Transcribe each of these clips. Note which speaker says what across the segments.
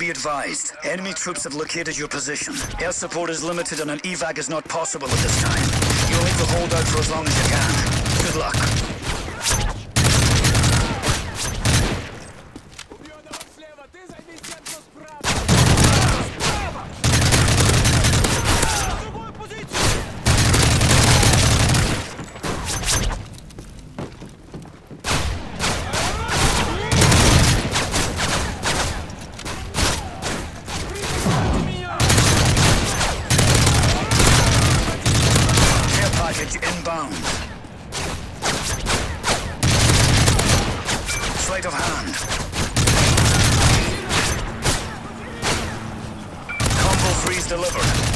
Speaker 1: Be advised, enemy troops have located your position. Air support is limited and an evac is not possible at this time. You'll need to hold out for as long as you can. Good luck. Delivered.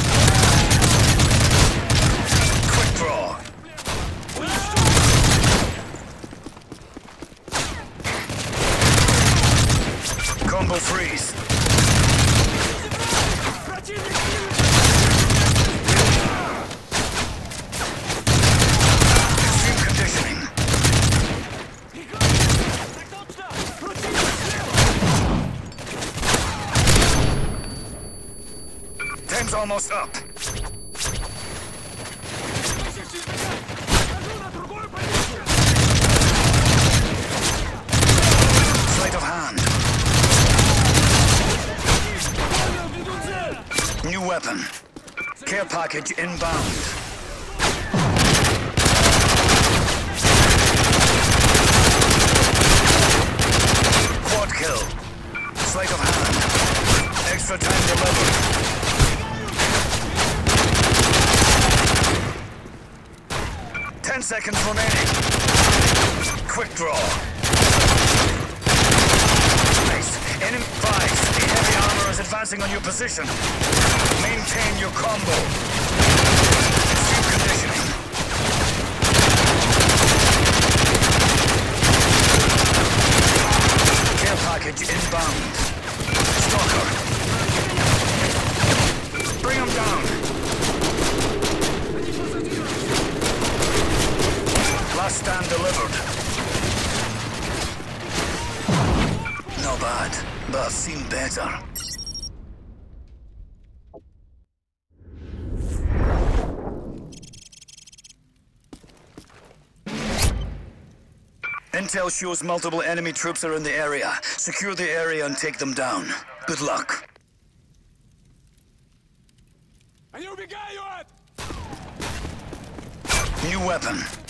Speaker 1: almost up. Sleight of hand. New weapon. Care package inbound. Sleight of hand. Extra time delivery. Seconds remaining. Quick draw. Nice. Enemy five. The heavy armor is advancing on your position. Maintain your combo. Extreme conditioning. Care package inbound. Stalker. Bring him down. Last stand delivered. No bad, but I've Intel shows multiple enemy troops are in the area. Secure the area and take them down. Good luck. New weapon.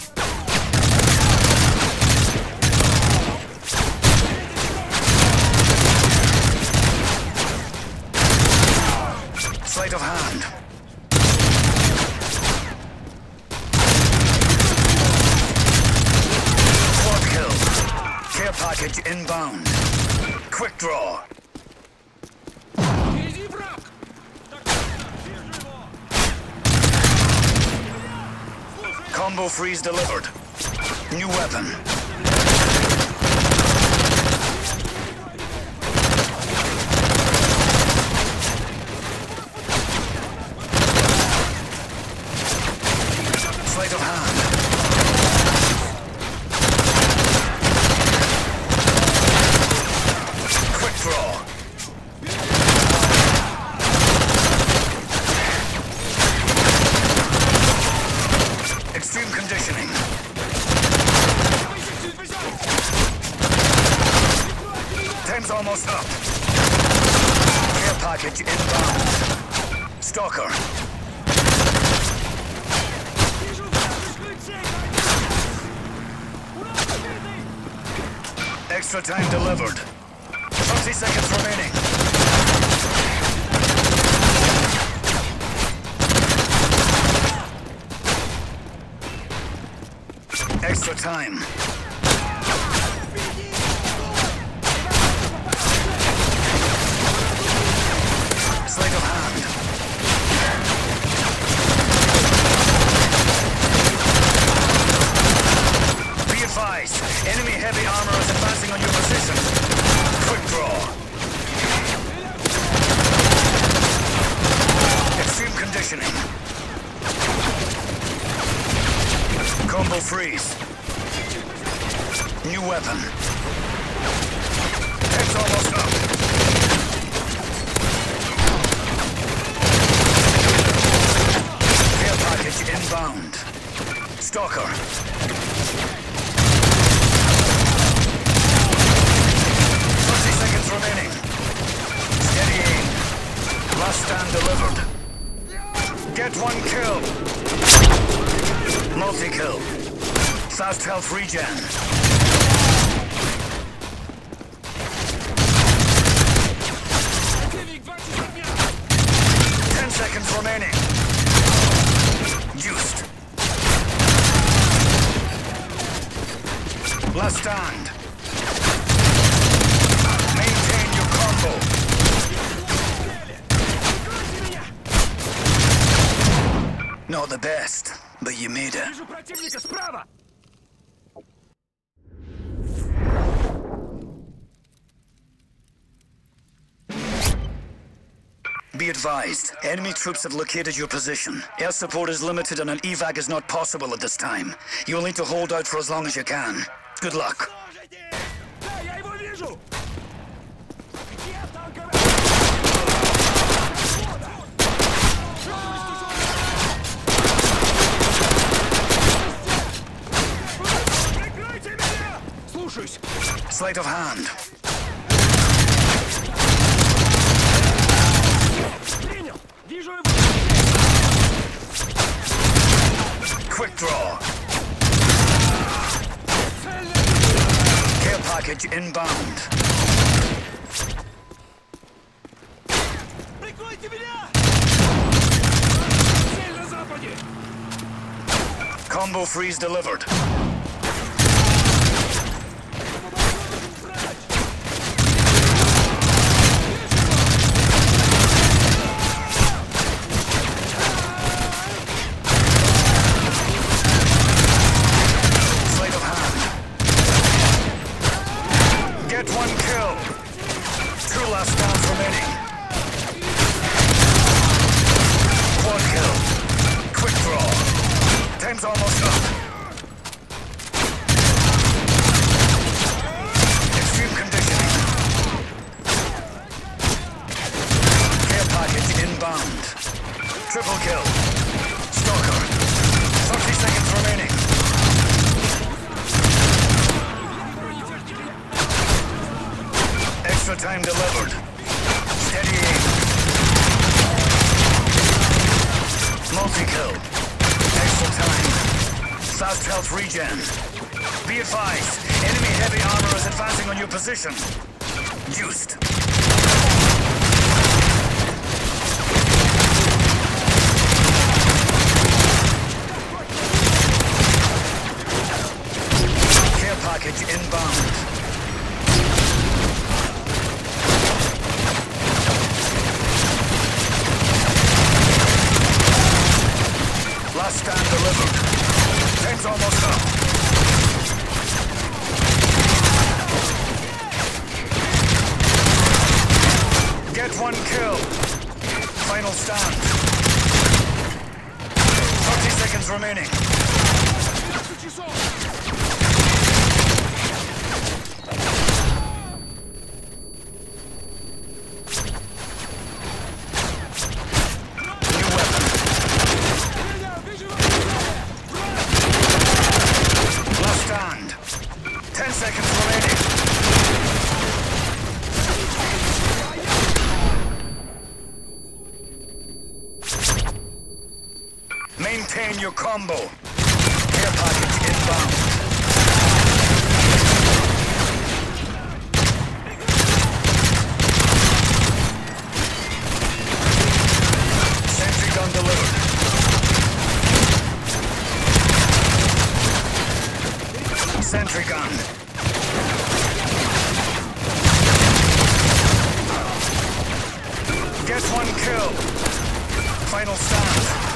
Speaker 1: Sleight of hand. Quad kill. Care package inbound. Quick draw. Combo freeze delivered. New weapon. sleight of hand. almost up. Care package inbound. Stalker. Extra time delivered. 20 seconds remaining. Extra time. Sleight of hand. Be advised, enemy heavy armor is advancing on your position. Quick draw. Extreme conditioning. Combo freeze. New weapon. Time's almost up. inbound. Stalker. Thirty seconds remaining. Steady aim. Last stand delivered. Get one kill. Multi-kill. Fast health regen. Ten seconds remaining. Used. Last stand. Not the best, but you made it.
Speaker 2: Вижу противника справа!
Speaker 1: Be advised, enemy troops have located your position. Air support is limited and an evac is not possible at this time. You'll need to hold out for as long as you can. Good luck. Sleight of hand. Quick draw. Care package inbound. Combo freeze delivered. Health regen. Be advised, enemy heavy armor is advancing on your position. Juiced. Care package inbound. Last stand delivered. Time's almost up. Get one kill. Final stand. 30 seconds remaining. Combo. Care package inbound. Sentry gun delivered. Sentry gun. Get one kill. Final stand.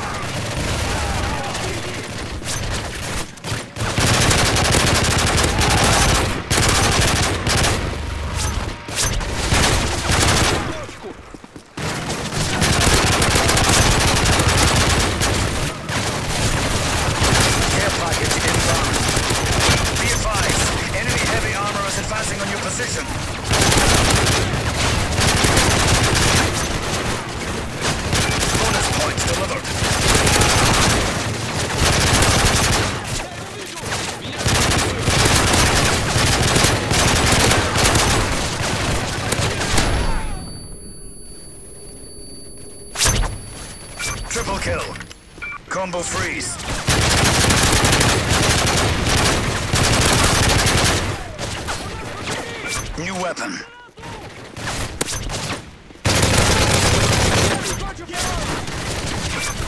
Speaker 1: Combo freeze. New weapon.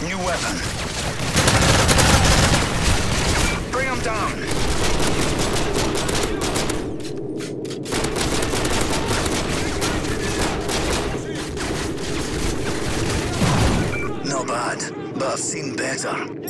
Speaker 1: New weapon. Bring him down. I've seen better.